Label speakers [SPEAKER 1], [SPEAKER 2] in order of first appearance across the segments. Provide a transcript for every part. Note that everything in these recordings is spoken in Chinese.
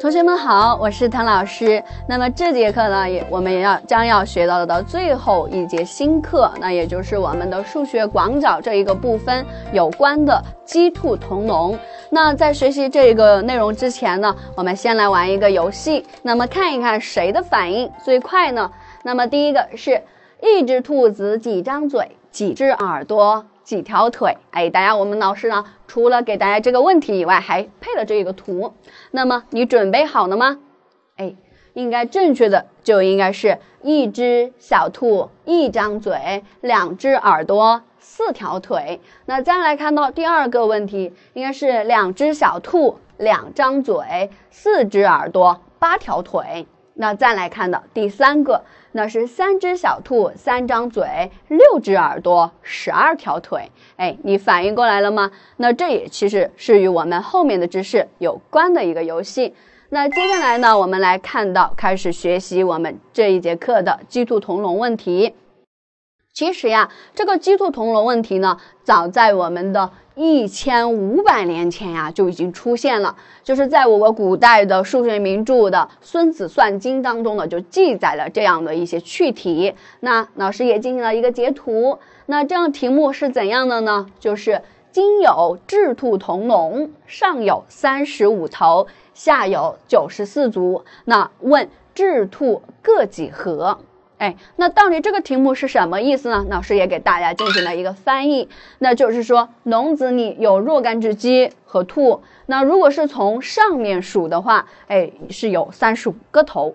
[SPEAKER 1] 同学们好，我是唐老师。那么这节课呢，也我们也要将要学到的最后一节新课，那也就是我们的数学广角这一个部分有关的鸡兔同笼。那在学习这个内容之前呢，我们先来玩一个游戏，那么看一看谁的反应最快呢？那么第一个是一只兔子几张嘴，几只耳朵。几条腿？哎，大家，我们老师呢，除了给大家这个问题以外，还配了这个图。那么你准备好了吗？哎，应该正确的就应该是一只小兔，一张嘴，两只耳朵，四条腿。那再来看到第二个问题，应该是两只小兔，两张嘴，四只耳朵，八条腿。那再来看到第三个。那是三只小兔，三张嘴，六只耳朵，十二条腿。哎，你反应过来了吗？那这也其实是与我们后面的知识有关的一个游戏。那接下来呢，我们来看到开始学习我们这一节课的鸡兔同笼问题。其实呀，这个鸡兔同笼问题呢，早在我们的一千五百年前呀就已经出现了，就是在我国古代的数学名著的《孙子算经》当中呢，就记载了这样的一些趣题。那老师也进行了一个截图。那这样题目是怎样的呢？就是今有雉兔同笼，上有三十五头，下有九十四足。那问雉兔各几何？哎，那到底这个题目是什么意思呢？老师也给大家进行了一个翻译，那就是说，笼子里有若干只鸡和兔，那如果是从上面数的话，哎，是有三十五个头；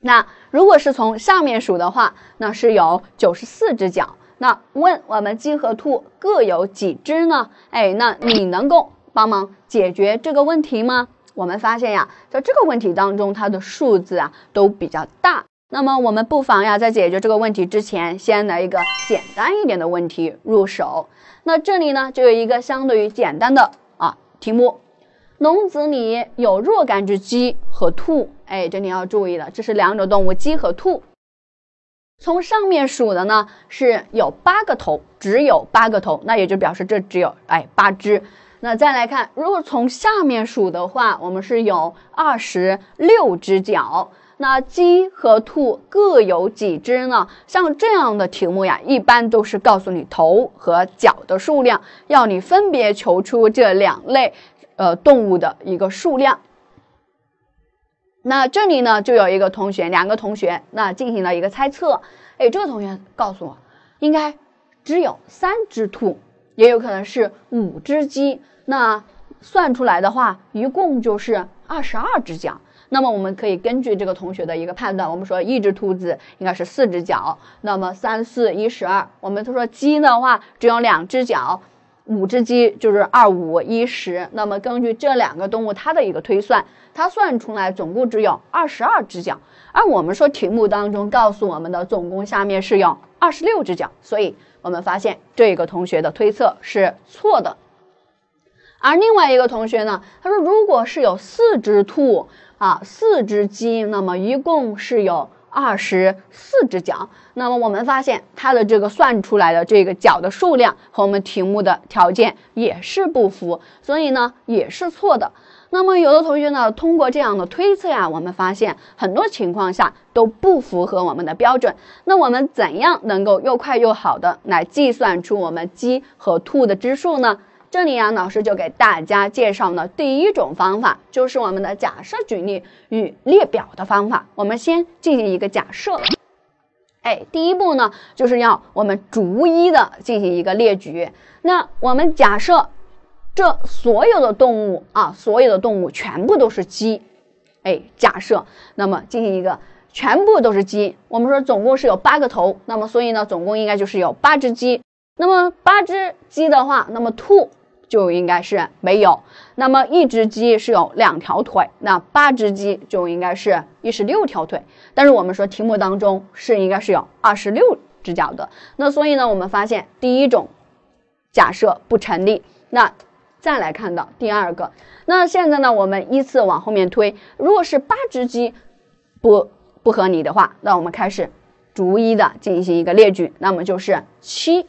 [SPEAKER 1] 那如果是从下面数的话，那是有九十四只脚。那问我们鸡和兔各有几只呢？哎，那你能够帮忙解决这个问题吗？我们发现呀，在这个问题当中，它的数字啊都比较大。那么我们不妨呀，在解决这个问题之前，先来一个简单一点的问题入手。那这里呢，就有一个相对于简单的啊题目：笼子里有若干只鸡和兔。哎，这里要注意了，这是两种动物，鸡和兔。从上面数的呢，是有八个头，只有八个头，那也就表示这只有哎八只。那再来看，如果从下面数的话，我们是有二十六只脚。那鸡和兔各有几只呢？像这样的题目呀，一般都是告诉你头和脚的数量，要你分别求出这两类呃动物的一个数量。那这里呢，就有一个同学，两个同学，那进行了一个猜测。哎，这个同学告诉我，应该只有三只兔，也有可能是五只鸡。那算出来的话，一共就是二十二只脚。那么我们可以根据这个同学的一个判断，我们说一只兔子应该是四只脚，那么三四一十二。我们都说鸡的话只有两只脚，五只鸡就是二五一十。那么根据这两个动物它的一个推算，它算出来总共只有二十二只脚。而我们说题目当中告诉我们的总共下面是有二十六只脚，所以我们发现这个同学的推测是错的。而另外一个同学呢，他说如果是有四只兔。啊，四只鸡，那么一共是有二十四只脚。那么我们发现它的这个算出来的这个脚的数量和我们题目的条件也是不符，所以呢也是错的。那么有的同学呢，通过这样的推测呀，我们发现很多情况下都不符合我们的标准。那我们怎样能够又快又好的来计算出我们鸡和兔的只数呢？这里啊，老师就给大家介绍呢，第一种方法就是我们的假设举例与列表的方法。我们先进行一个假设，哎，第一步呢，就是要我们逐一的进行一个列举。那我们假设这所有的动物啊，所有的动物全部都是鸡，哎，假设，那么进行一个全部都是鸡。我们说总共是有八个头，那么所以呢，总共应该就是有八只鸡。那么八只鸡的话，那么兔。就应该是没有，那么一只鸡是有两条腿，那八只鸡就应该是一十六条腿。但是我们说题目当中是应该是有二十六只脚的，那所以呢，我们发现第一种假设不成立。那再来看到第二个，那现在呢，我们依次往后面推，如果是八只鸡不不合理的话，那我们开始逐一的进行一个列举，那么就是七。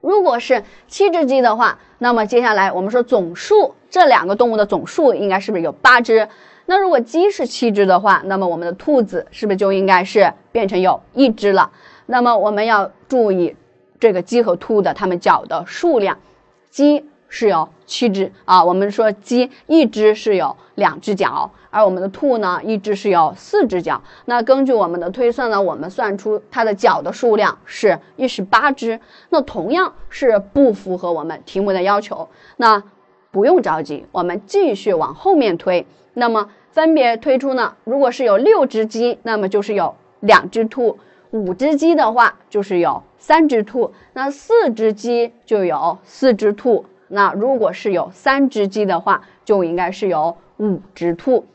[SPEAKER 1] 如果是七只鸡的话，那么接下来我们说总数这两个动物的总数应该是不是有八只？那如果鸡是七只的话，那么我们的兔子是不是就应该是变成有一只了？那么我们要注意这个鸡和兔的它们脚的数量，鸡是有七只啊，我们说鸡一只是有两只脚，而我们的兔呢，一只是有四只脚。那根据我们的推算呢，我们算出它的脚的数量是一十八只。那同样是不符合我们题目的要求。那不用着急，我们继续往后面推。那么分别推出呢？如果是有六只鸡，那么就是有两只兔；五只鸡的话，就是有三只兔；那四只鸡就有四只兔；那如果是有三只鸡的话，就应该是有五只兔。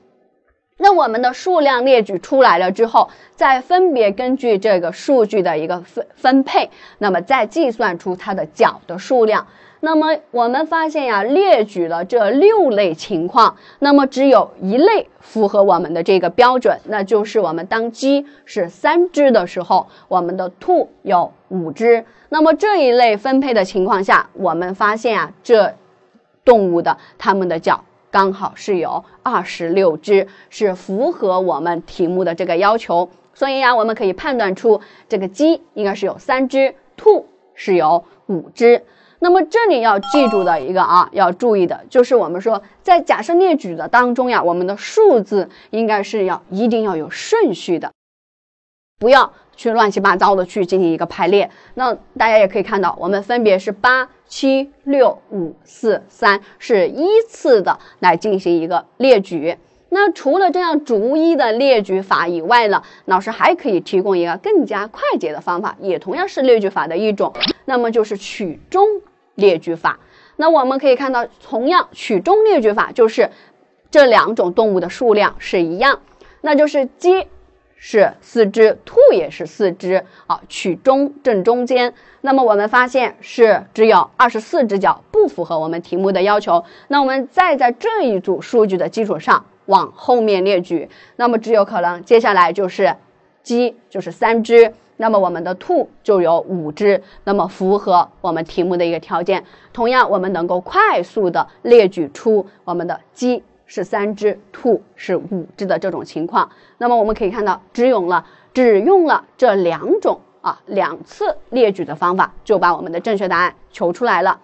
[SPEAKER 1] 那我们的数量列举出来了之后，再分别根据这个数据的一个分分配，那么再计算出它的角的数量。那么我们发现呀，列举了这六类情况，那么只有一类符合我们的这个标准，那就是我们当鸡是三只的时候，我们的兔有五只。那么这一类分配的情况下，我们发现啊，这动物的它们的脚刚好是有二十六只，是符合我们题目的这个要求。所以呀，我们可以判断出这个鸡应该是有三只，兔是有五只。那么这里要记住的一个啊，要注意的就是我们说在假设列举的当中呀，我们的数字应该是要一定要有顺序的，不要去乱七八糟的去进行一个排列。那大家也可以看到，我们分别是八七六五四三，是依次的来进行一个列举。那除了这样逐一的列举法以外呢，老师还可以提供一个更加快捷的方法，也同样是列举法的一种，那么就是取中列举法。那我们可以看到，同样取中列举法就是这两种动物的数量是一样，那就是鸡是四只，兔也是四只啊，取中正中间。那么我们发现是只有二十四只脚，不符合我们题目的要求。那我们再在这一组数据的基础上。往后面列举，那么只有可能接下来就是鸡就是三只，那么我们的兔就有五只，那么符合我们题目的一个条件。同样，我们能够快速的列举出我们的鸡是三只，兔是五只的这种情况。那么我们可以看到，只用了只用了这两种啊两次列举的方法，就把我们的正确答案求出来了。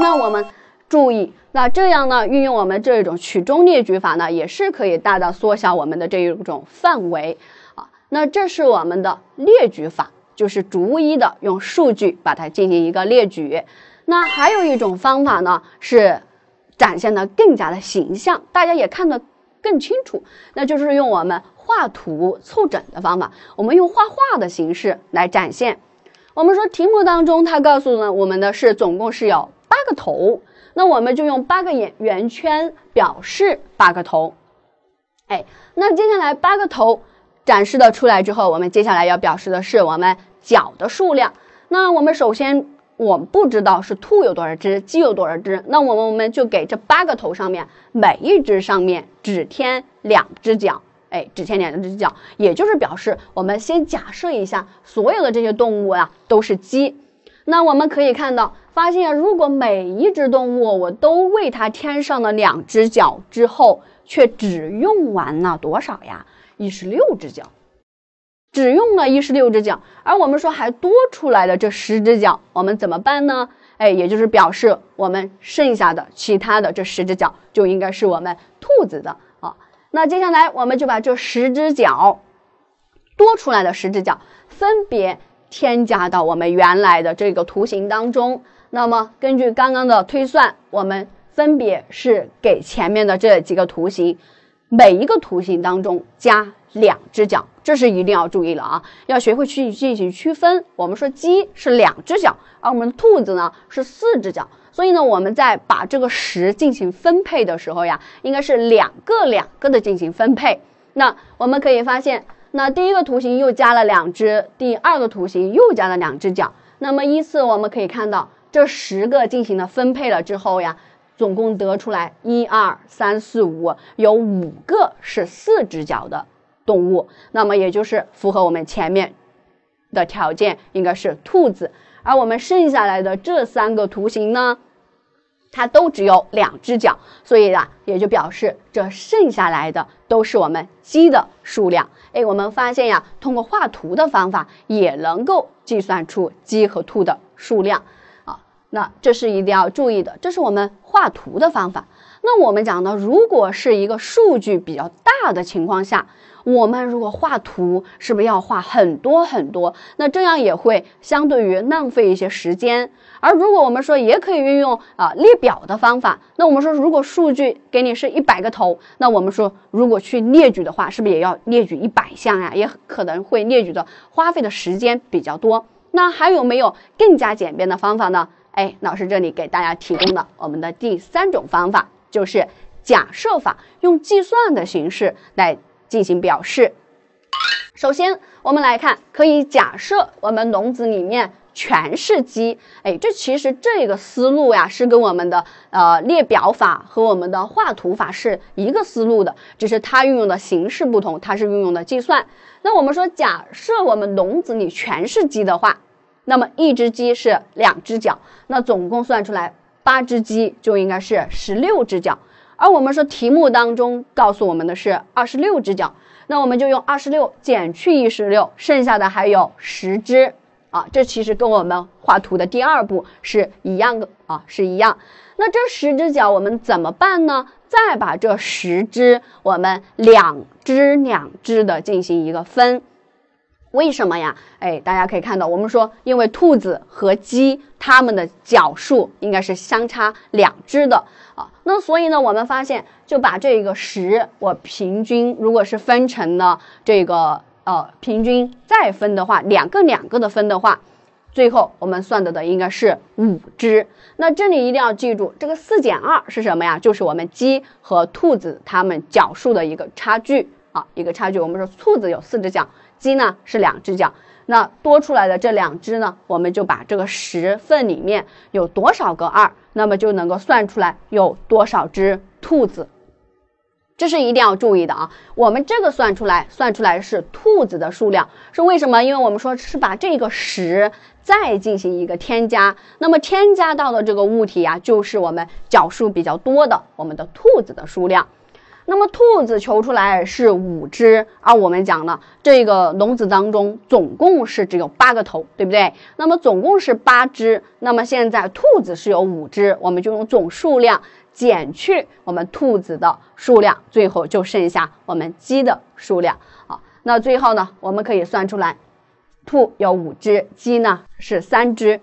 [SPEAKER 1] 那我们。注意，那这样呢？运用我们这种取中列举法呢，也是可以大大缩小我们的这一种范围啊。那这是我们的列举法，就是逐一的用数据把它进行一个列举。那还有一种方法呢，是展现的更加的形象，大家也看得更清楚。那就是用我们画图凑整的方法，我们用画画的形式来展现。我们说题目当中，它告诉了我们的是总共是有八个头。那我们就用八个圆圆圈表示八个头，哎，那接下来八个头展示的出来之后，我们接下来要表示的是我们脚的数量。那我们首先我不知道是兔有多少只，鸡有多少只，那我们我们就给这八个头上面每一只上面只添两只脚，哎，只添两只脚，也就是表示我们先假设一下所有的这些动物呀都是鸡。那我们可以看到，发现如果每一只动物我都为它添上了两只脚之后，却只用完了多少呀？一十六只脚，只用了一十六只脚。而我们说还多出来的这十只脚，我们怎么办呢？哎，也就是表示我们剩下的其他的这十只脚就应该是我们兔子的啊。那接下来我们就把这十只脚多出来的十只脚分别。添加到我们原来的这个图形当中。那么根据刚刚的推算，我们分别是给前面的这几个图形，每一个图形当中加两只脚，这是一定要注意了啊！要学会去进行区分。我们说鸡是两只脚，而我们的兔子呢是四只脚，所以呢，我们在把这个十进行分配的时候呀，应该是两个两个的进行分配。那我们可以发现。那第一个图形又加了两只，第二个图形又加了两只脚。那么依次我们可以看到，这十个进行了分配了之后呀，总共得出来一二三四五，有五个是四只脚的动物。那么也就是符合我们前面的条件，应该是兔子。而我们剩下来的这三个图形呢，它都只有两只脚，所以啊，也就表示这剩下来的都是我们鸡的数量。哎，我们发现呀，通过画图的方法也能够计算出鸡和兔的数量啊。那这是一定要注意的，这是我们画图的方法。那我们讲呢，如果是一个数据比较大的情况下。我们如果画图，是不是要画很多很多？那这样也会相对于浪费一些时间。而如果我们说也可以运用啊列表的方法，那我们说如果数据给你是一百个头，那我们说如果去列举的话，是不是也要列举一百项呀？也可能会列举的花费的时间比较多。那还有没有更加简便的方法呢？哎，老师这里给大家提供的我们的第三种方法就是假设法，用计算的形式来。进行表示。首先，我们来看，可以假设我们笼子里面全是鸡。哎，这其实这个思路呀，是跟我们的呃列表法和我们的画图法是一个思路的，只是它运用的形式不同，它是运用的计算。那我们说，假设我们笼子里全是鸡的话，那么一只鸡是两只脚，那总共算出来八只鸡就应该是十六只脚。而我们说题目当中告诉我们的是二十六只脚，那我们就用二十六减去一十六，剩下的还有十只啊。这其实跟我们画图的第二步是一样的啊，是一样。那这十只脚我们怎么办呢？再把这十只我们两只两只的进行一个分。为什么呀？哎，大家可以看到，我们说，因为兔子和鸡它们的脚数应该是相差两只的啊，那所以呢，我们发现就把这个十，我平均如果是分成了这个呃平均再分的话，两个两个的分的话，最后我们算的的应该是五只。那这里一定要记住，这个四减二是什么呀？就是我们鸡和兔子它们脚数的一个差距啊，一个差距。我们说兔子有四只脚。鸡呢是两只脚，那多出来的这两只呢，我们就把这个十份里面有多少个二，那么就能够算出来有多少只兔子。这是一定要注意的啊！我们这个算出来，算出来是兔子的数量，是为什么？因为我们说是把这个十再进行一个添加，那么添加到的这个物体呀，就是我们脚数比较多的我们的兔子的数量。那么兔子求出来是五只，而我们讲了这个笼子当中总共是只有八个头，对不对？那么总共是八只，那么现在兔子是有五只，我们就用总数量减去我们兔子的数量，最后就剩下我们鸡的数量。好，那最后呢，我们可以算出来，兔有五只，鸡呢是三只。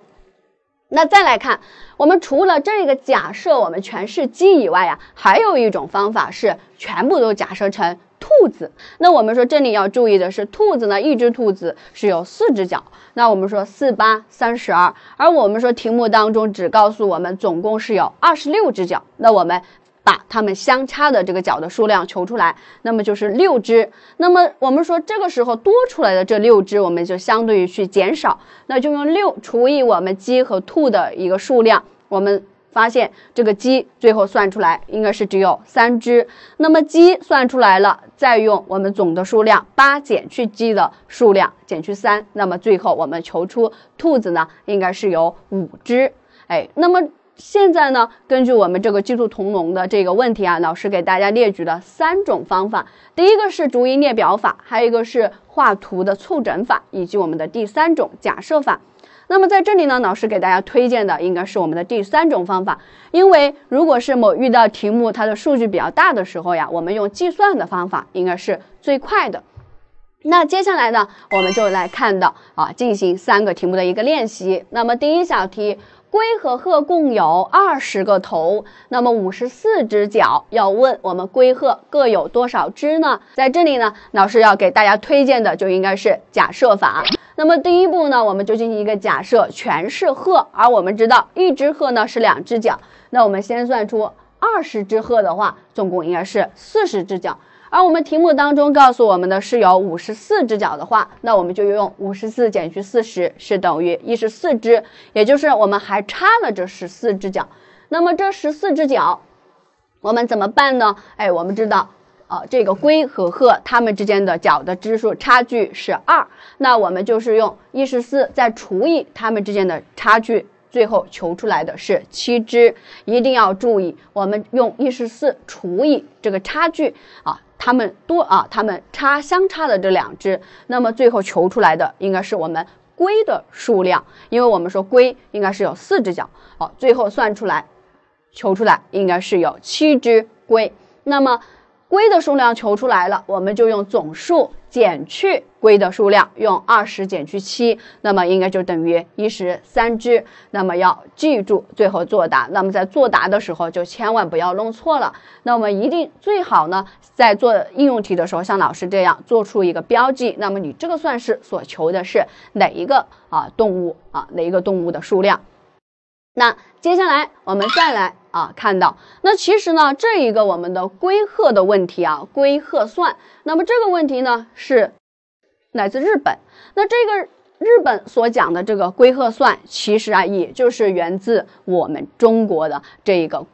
[SPEAKER 1] 那再来看，我们除了这个假设我们全是鸡以外呀，还有一种方法是全部都假设成兔子。那我们说这里要注意的是，兔子呢，一只兔子是有四只脚。那我们说四八三十二，而我们说题目当中只告诉我们总共是有二十六只脚。那我们。把它们相差的这个角的数量求出来，那么就是六只。那么我们说这个时候多出来的这六只，我们就相对于去减少，那就用六除以我们鸡和兔的一个数量。我们发现这个鸡最后算出来应该是只有三只。那么鸡算出来了，再用我们总的数量八减去鸡的数量减去三，那么最后我们求出兔子呢，应该是有五只。哎，那么。现在呢，根据我们这个鸡兔同笼的这个问题啊，老师给大家列举了三种方法。第一个是逐一列表法，还有一个是画图的凑整法，以及我们的第三种假设法。那么在这里呢，老师给大家推荐的应该是我们的第三种方法，因为如果是某遇到题目它的数据比较大的时候呀，我们用计算的方法应该是最快的。那接下来呢，我们就来看到啊，进行三个题目的一个练习。那么第一小题。龟和鹤共有二十个头，那么五十四只脚。要问我们龟鹤各有多少只呢？在这里呢，老师要给大家推荐的就应该是假设法。那么第一步呢，我们就进行一个假设，全是鹤。而我们知道一只鹤呢是两只脚，那我们先算出二十只鹤的话，总共应该是四十只脚。而我们题目当中告诉我们的是有五十四只脚的话，那我们就用五十四减去四十是等于一十四只，也就是我们还差了这十四只脚。那么这十四只脚，我们怎么办呢？哎，我们知道，呃，这个龟和鹤它们之间的脚的只数差距是二，那我们就是用一十四再除以它们之间的差距。最后求出来的是七只。一定要注意，我们用一十四除以这个差距啊，它们多啊，它们差相差的这两只，那么最后求出来的应该是我们龟的数量，因为我们说龟应该是有四只脚，好，最后算出来，求出来应该是有七只龟，那么。龟的数量求出来了，我们就用总数减去龟的数量，用二十减去七，那么应该就等于一十三只。那么要记住，最后作答。那么在作答的时候就千万不要弄错了。那我们一定最好呢，在做应用题的时候，像老师这样做出一个标记。那么你这个算式所求的是哪一个啊动物啊哪一个动物的数量？那接下来我们再来啊，看到那其实呢，这一个我们的龟鹤的问题啊，龟鹤算。那么这个问题呢是来自日本。那这个日本所讲的这个龟鹤算，其实啊，也就是源自我们中国的这一个。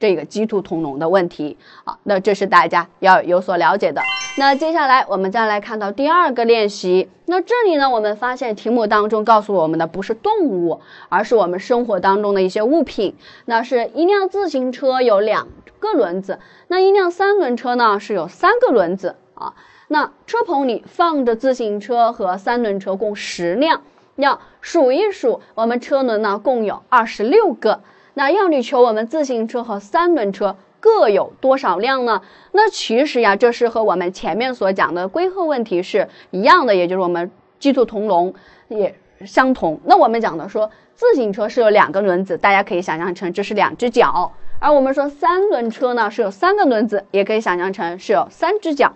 [SPEAKER 1] 这个鸡兔同笼的问题啊，那这是大家要有所了解的。那接下来我们再来看到第二个练习。那这里呢，我们发现题目当中告诉我们的不是动物，而是我们生活当中的一些物品。那是一辆自行车有两个轮子，那一辆三轮车呢是有三个轮子啊。那车棚里放着自行车和三轮车共十辆，要数一数，我们车轮呢共有二十六个。那要你求我们自行车和三轮车各有多少辆呢？那其实呀，这是和我们前面所讲的龟鹤问题是一样的，也就是我们鸡兔同笼也相同。那我们讲的说自行车是有两个轮子，大家可以想象成这是两只脚；而我们说三轮车呢是有三个轮子，也可以想象成是有三只脚。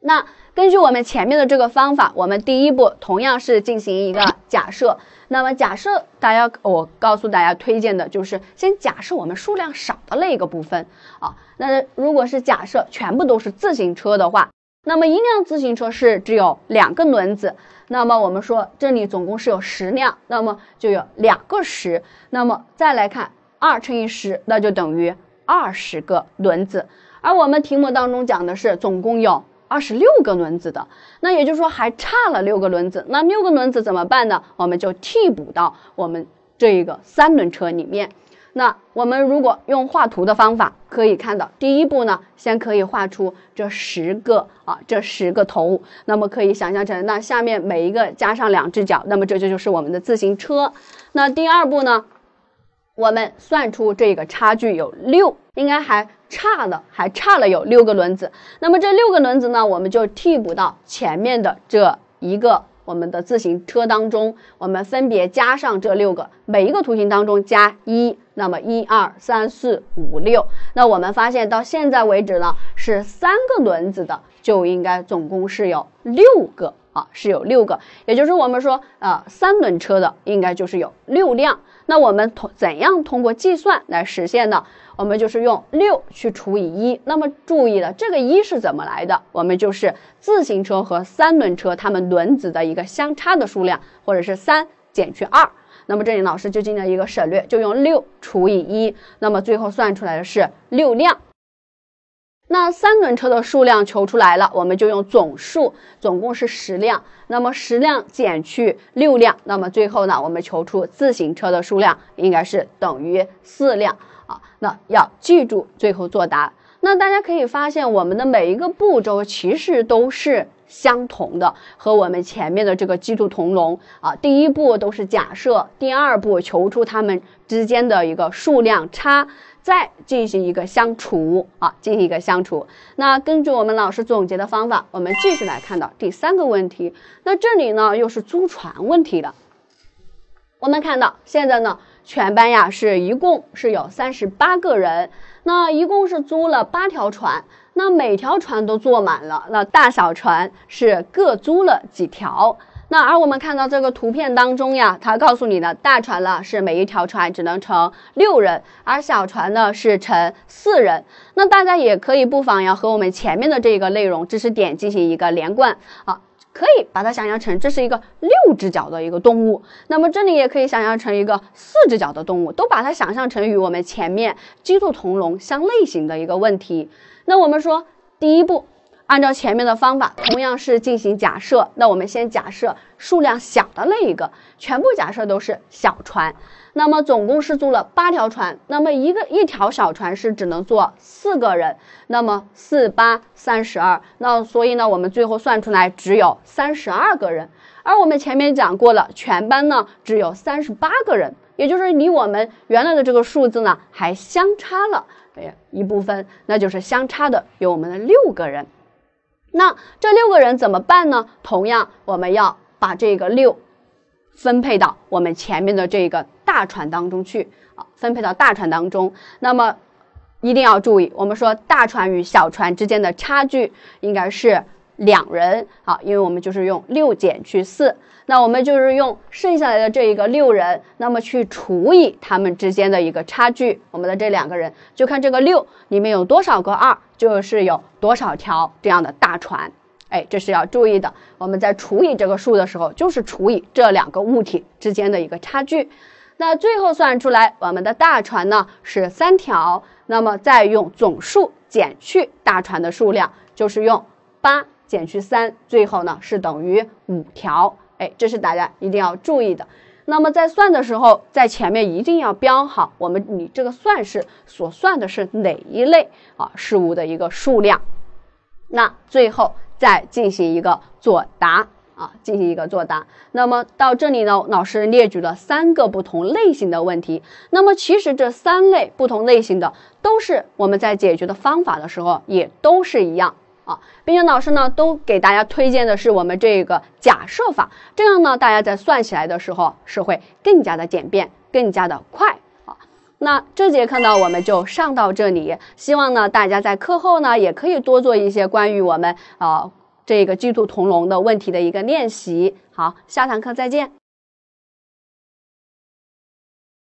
[SPEAKER 1] 那根据我们前面的这个方法，我们第一步同样是进行一个假设。那么假设大家，我告诉大家推荐的就是先假设我们数量少的那一个部分啊。那如果是假设全部都是自行车的话，那么一辆自行车是只有两个轮子。那么我们说这里总共是有十辆，那么就有两个十。那么再来看二乘以十，那就等于二十个轮子。而我们题目当中讲的是总共有。二十六个轮子的，那也就是说还差了六个轮子。那六个轮子怎么办呢？我们就替补到我们这一个三轮车里面。那我们如果用画图的方法，可以看到，第一步呢，先可以画出这十个啊，这十个头。那么可以想象成，那下面每一个加上两只脚，那么这就就是我们的自行车。那第二步呢，我们算出这个差距有六，应该还。差了还差了有六个轮子，那么这六个轮子呢，我们就替补到前面的这一个我们的自行车当中，我们分别加上这六个，每一个图形当中加一，那么一二三四五六，那我们发现到现在为止呢，是三个轮子的就应该总共是有六个是有六个，也就是我们说呃三轮车的应该就是有六辆，那我们通怎样通过计算来实现呢？我们就是用六去除以一，那么注意了，这个一是怎么来的？我们就是自行车和三轮车它们轮子的一个相差的数量，或者是三减去二。那么这里老师就进行了一个省略，就用六除以一，那么最后算出来的是六辆。那三轮车的数量求出来了，我们就用总数，总共是十辆，那么十辆减去六辆，那么最后呢，我们求出自行车的数量应该是等于四辆。啊，那要记住最后作答。那大家可以发现，我们的每一个步骤其实都是相同的，和我们前面的这个鸡兔同笼啊。第一步都是假设，第二步求出它们之间的一个数量差，再进行一个相除啊，进行一个相除。那根据我们老师总结的方法，我们继续来看到第三个问题。那这里呢又是租船问题的。我们看到现在呢。全班呀是一共是有三十八个人，那一共是租了八条船，那每条船都坐满了，那大小船是各租了几条。那而我们看到这个图片当中呀，它告诉你的大船了是每一条船只能乘六人，而小船呢是乘四人。那大家也可以不妨呀和我们前面的这个内容知识点进行一个连贯啊。可以把它想象成这是一个六只脚的一个动物，那么这里也可以想象成一个四只脚的动物，都把它想象成与我们前面鸡兔同笼相类型的一个问题。那我们说第一步，按照前面的方法，同样是进行假设。那我们先假设数量小的那一个，全部假设都是小船。那么总共是租了八条船，那么一个一条小船是只能坐四个人。那么四八三十二，那所以呢，我们最后算出来只有三十二个人。而我们前面讲过了，全班呢只有三十八个人，也就是离我们原来的这个数字呢还相差了哎一部分，那就是相差的有我们的六个人。那这六个人怎么办呢？同样，我们要把这个六分配到我们前面的这个大船当中去啊，分配到大船当中。那么一定要注意，我们说大船与小船之间的差距应该是两人啊，因为我们就是用六减去四，那我们就是用剩下来的这一个六人，那么去除以他们之间的一个差距。我们的这两个人就看这个六里面有多少个二，就是有多少条这样的大船。哎，这是要注意的。我们在除以这个数的时候，就是除以这两个物体之间的一个差距。那最后算出来，我们的大船呢是三条，那么再用总数减去大船的数量，就是用八减去三，最后呢是等于五条。哎，这是大家一定要注意的。那么在算的时候，在前面一定要标好，我们你这个算式所算的是哪一类啊事物的一个数量。那最后。再进行一个作答啊，进行一个作答。那么到这里呢，老师列举了三个不同类型的问题。那么其实这三类不同类型的，都是我们在解决的方法的时候也都是一样啊，并且老师呢都给大家推荐的是我们这个假设法，这样呢大家在算起来的时候是会更加的简便，更加的快。那这节课呢，我们就上到这里。希望呢，大家在课后呢，也可以多做一些关于我们呃这个鸡兔同笼的问题的一个练习。好，下堂课再见。